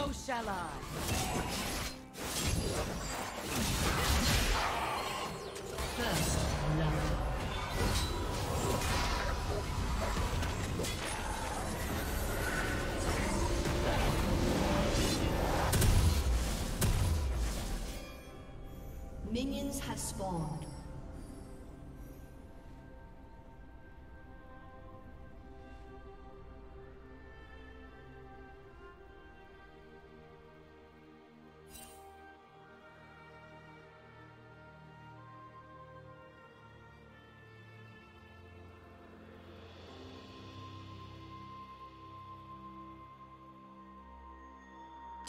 So shall I. Minions have spawned.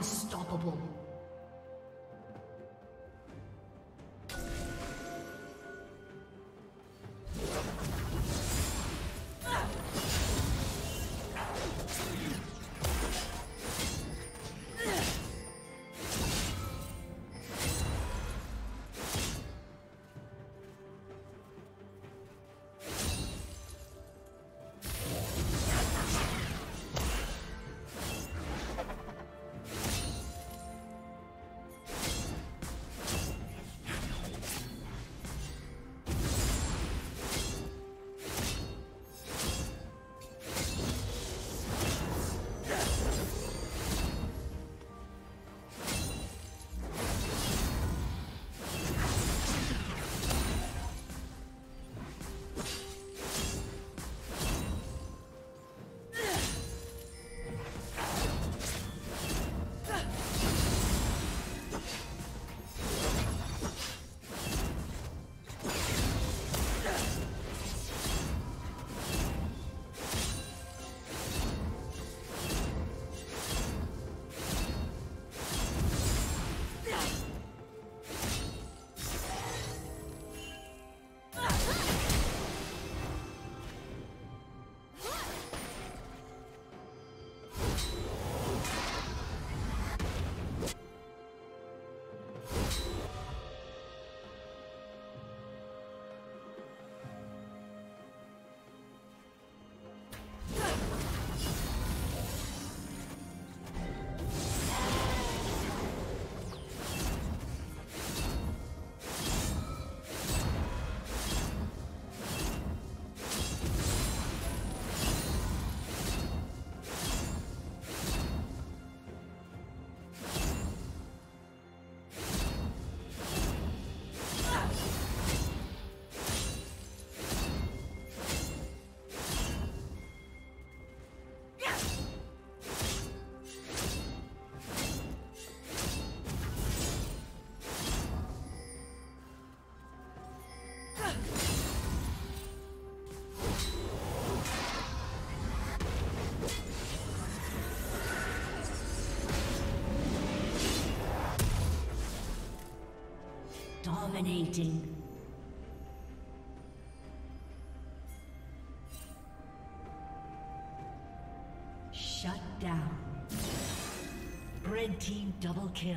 Unstoppable. Dominating. Shut down. Red team double kill.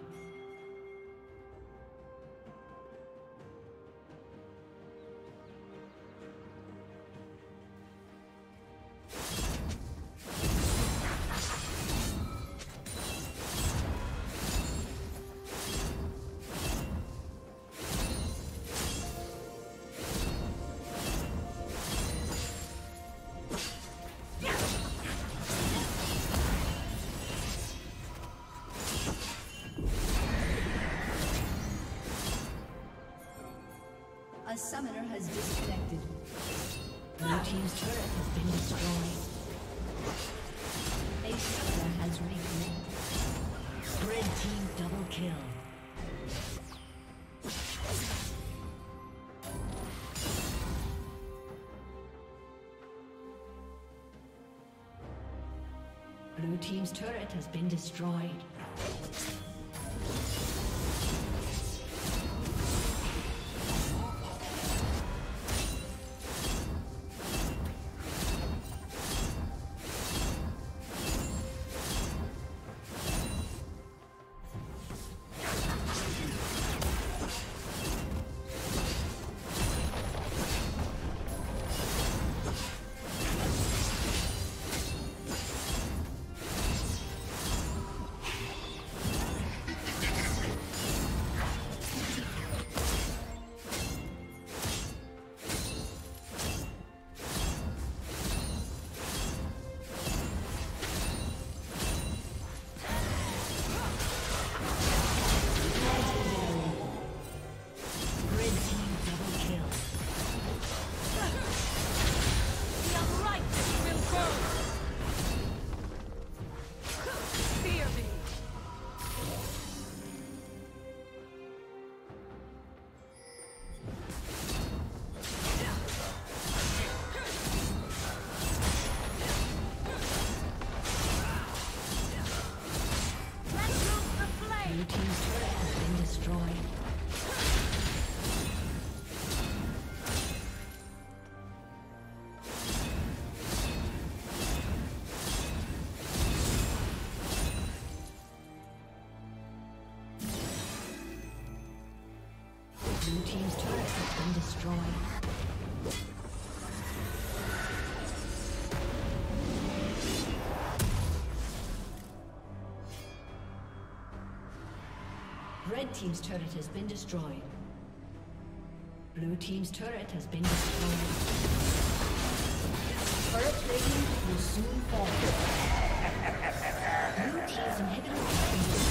Summoner has disconnected. Blue team's turret has been destroyed. A summoner has reconnected. Red team double kill. Blue team's turret has been destroyed. Red Team's turret has been destroyed. Blue Team's turret has been destroyed. Turret plating will soon fall. Blue Team's inhibitor has been destroyed.